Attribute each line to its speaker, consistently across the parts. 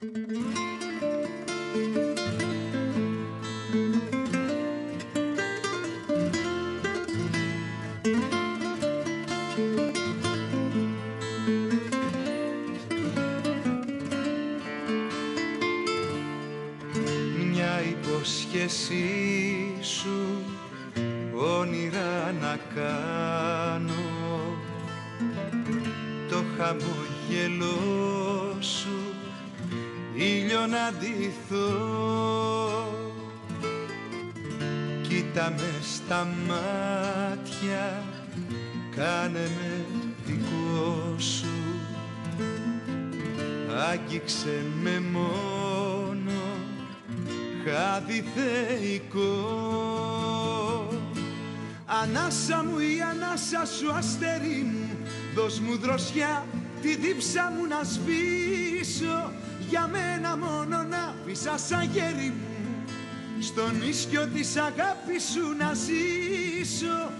Speaker 1: Μια υποσχέσή σου όνειρα να κάνω. Το χαμογελό σου ήλιο να ντυθώ. Κοίτα με στα μάτια κάνε με δικό σου. Άγγιξε με μόνο χάδι θεϊκό. Ανάσα μου η ανάσα σου αστέρι μου Δώσ' μου δροσιά τη δίψα μου να σβήσω Για μένα μόνο να πεις σαν γέρι μου Στον ίσκιο της αγάπης σου να ζήσω.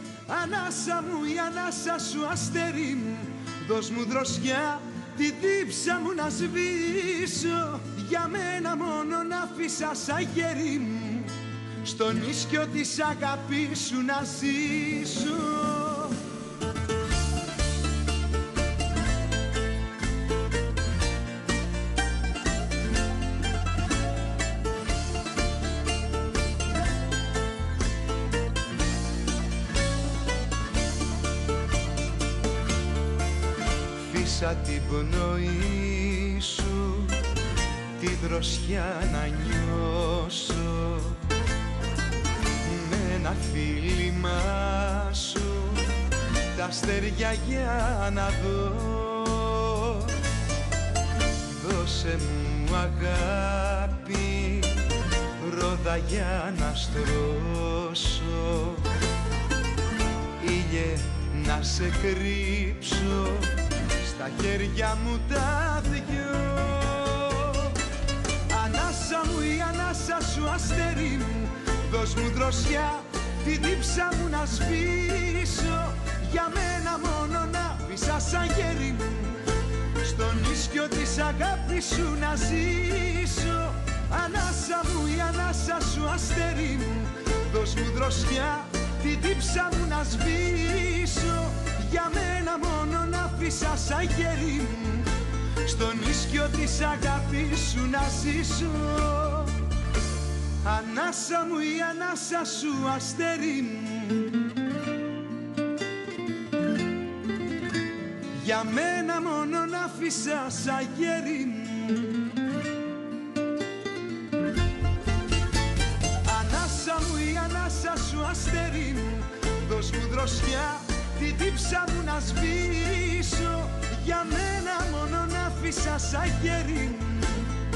Speaker 1: Ανάσα μου η ανάσα σου αστέρι μου Δώσ' μου δροσιά τη δίψα μου να σβήσω. Για μένα μόνο να αφήσα σαν γέρι μου Στον ίσκιο της αγάπης σου να ζήσω Φύσα την πνοή σου τη δροσιά να νιώσω. Με ένα φίλημά σου τα αστέρια για να δω. Δώσε μου αγάπη ρόδα για να στρώσω. Ήλιε να σε κρύψω στα χέρια μου τα δυο. Ανάσα μου η ανάσα σου αστέρι μου. Δώσ' μου δροσιά τη δίψα μου να σβήσω. Για μένα μόνο να πεις σαν γέρι μου. Στον ίσκιο της αγάπης σου να ζήσω. Ανάσα μου η ανάσα σου αστέρι μου. Δώσ' μου δροσιά τη δίψα μου να σβήσω. Για μένα μόνο να αφήσα σαν γέρι μου Στον ίσκιο της αγάπης σου να ζήσω. Ανάσα μου η ανάσα σου αστέρι μου. Για μένα μόνο να αφήσα σαν γέρι μου. Ανάσα μου η ανάσα σου αστέρι μου. Δώσ' μου δροσιά τη δίψα μου να σβήσω Για μένα μόνο να αφήσα σαν γέρι μου.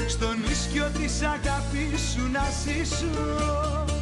Speaker 1: Στον ίσκιο της αγάπης σου να ζήσω